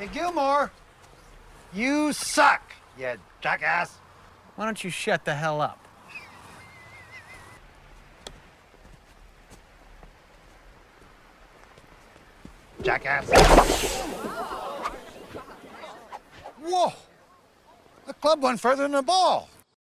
Hey, Gilmore, you suck, you jackass. Why don't you shut the hell up? Jackass. Whoa! The club went further than the ball.